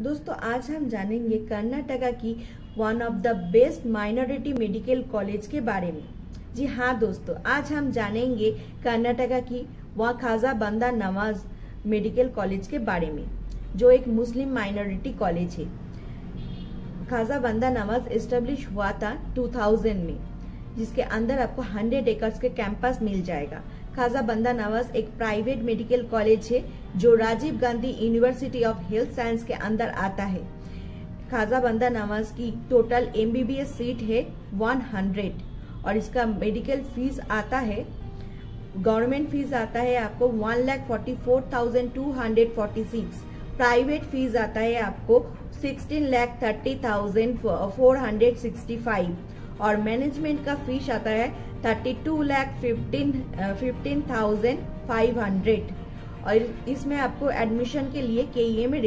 दोस्तों, आज हम जानेंगे कर्नाटका की one of the best minority medical college के बारे में। जी हाँ दोस्तों, आज हम जानेंगे कर्नाटका की वहाँ खाजा बंदा नवाज़ मेडिकल कॉलेज के बारे में, जो एक मुस्लिम माइनॉरिटी कॉलेज है। खाजा बंदा नवाज़ एस्टेब्लिश हुआ था 2000 में, जिसके अंदर आपको 100 एकर्स के कैंपस मिल जाएगा। खाजा बंदा नवाज़ एक प्राइवेट मेडिकल कॉलेज है, जो Rajiv Gandhi university of health science के अंदर आता है। खाजा बंदा नवाज़ की टोटल एमबीबीएस सीट है 100 और इसका मेडिकल फ़ीस आता है, गवर्नमेंट फ़ीस आता है आपको one lakh forty four thousand two hundred forty six private fees आता है आपको sixteen lakh thirty thousand four hundred sixty five और मैनेजमेंट का फ़ीस आता है thirty two lakh fifteen fifteen thousand five hundred और इसमें आपको एडमिशन के लिए के में